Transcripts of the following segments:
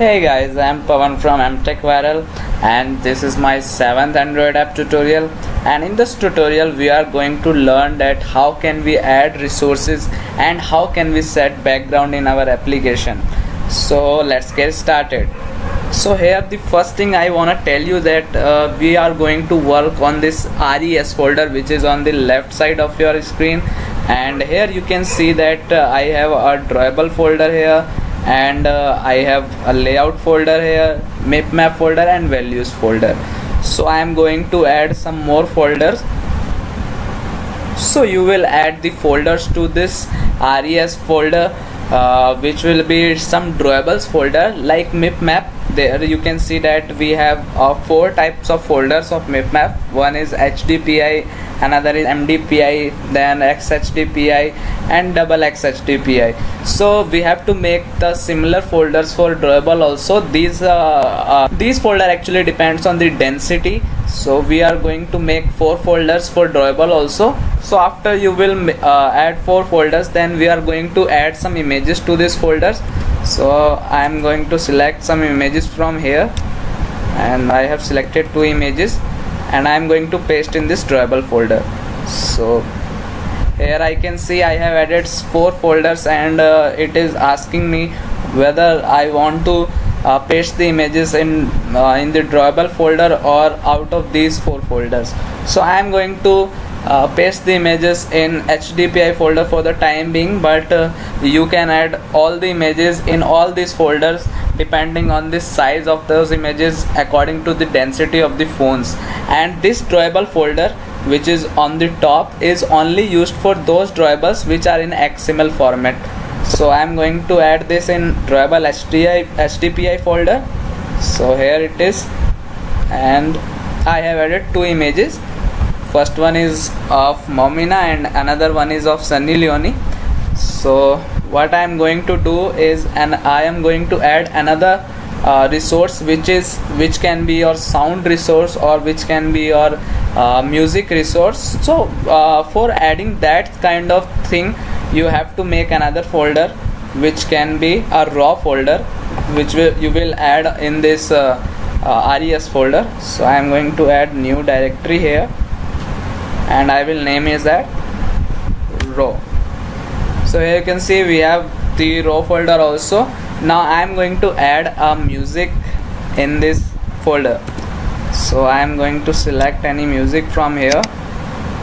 Hey guys, I'm Pavan from MTech Viral and this is my 7th Android app tutorial and in this tutorial we are going to learn that how can we add resources and how can we set background in our application. So let's get started. So here the first thing I want to tell you that uh, we are going to work on this RES folder which is on the left side of your screen and here you can see that uh, I have a drawable folder here and uh, I have a layout folder here mipmap folder and values folder. So I am going to add some more folders. So you will add the folders to this res folder uh, which will be some drawables folder like map there you can see that we have uh, four types of folders of map one is hdpi another is mdpi then xhdpi and double xhdpi so we have to make the similar folders for drawable also. These uh, uh, these folder actually depends on the density. So we are going to make four folders for drawable also. So after you will uh, add four folders then we are going to add some images to these folders so I am going to select some images from here. And I have selected two images. And I am going to paste in this drawable folder. So here I can see I have added four folders. And uh, it is asking me whether I want to uh, paste the images in uh, in the drawable folder or out of these four folders. So I am going to uh, paste the images in HDPI folder for the time being but uh, you can add all the images in all these folders depending on the size of those images according to the density of the phones. And this drawable folder which is on the top is only used for those drawables which are in XML format. So I am going to add this in drawable HDI, HDPI folder. So here it is. And I have added two images first one is of Momina and another one is of Sunny Leone so what I am going to do is and I am going to add another uh, resource which is which can be your sound resource or which can be your uh, music resource. So uh, for adding that kind of thing you have to make another folder which can be a raw folder which will you will add in this uh, uh, res folder. So i am going to add new directory here and i will name is that raw. So here you can see we have the raw folder also. Now i am going to add a music in this folder. So I am going to select any music from here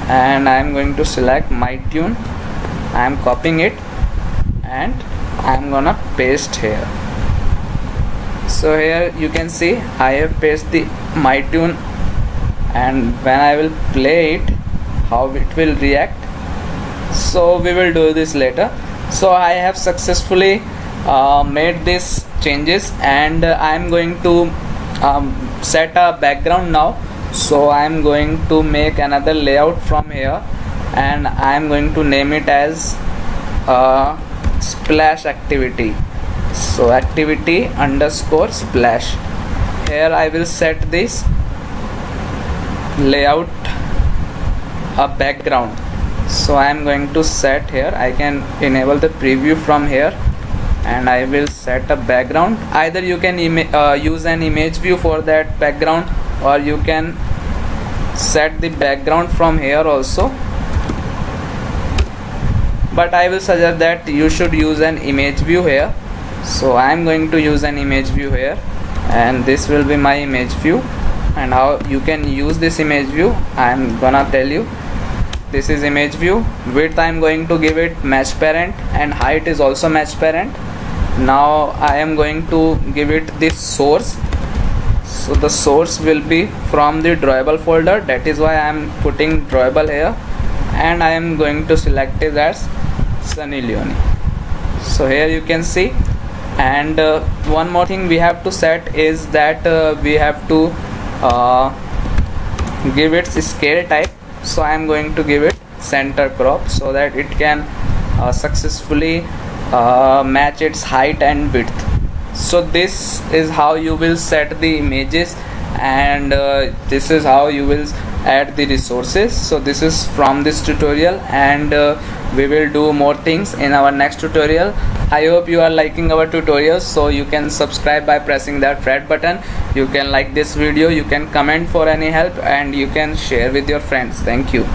and I am going to select my tune. I am copying it and I am gonna paste here. So here you can see I have pasted the my tune and when I will play it how it will react. So we will do this later. So I have successfully uh, made these changes and uh, I am going to um, set a background now. So I'm going to make another layout from here and I'm going to name it as uh, splash activity. So activity underscore splash. Here I will set this layout a background. So I am going to set here. I can enable the preview from here and I will set a background. Either you can uh, use an image view for that background or you can set the background from here also. But I will suggest that you should use an image view here. So I am going to use an image view here and this will be my image view. And how you can use this image view I am gonna tell you this is image view. Width I am going to give it match parent and height is also match parent. Now I am going to give it this source. So the source will be from the drawable folder. That is why I am putting drawable here. And I am going to select it as Sunny Leone. So here you can see. And uh, one more thing we have to set is that uh, we have to uh, give its scale type so I am going to give it center crop so that it can uh, successfully uh, match its height and width. So this is how you will set the images and uh, this is how you will add the resources. So this is from this tutorial and uh, we will do more things in our next tutorial. I hope you are liking our tutorials so you can subscribe by pressing that red button. You can like this video you can comment for any help and you can share with your friends. Thank you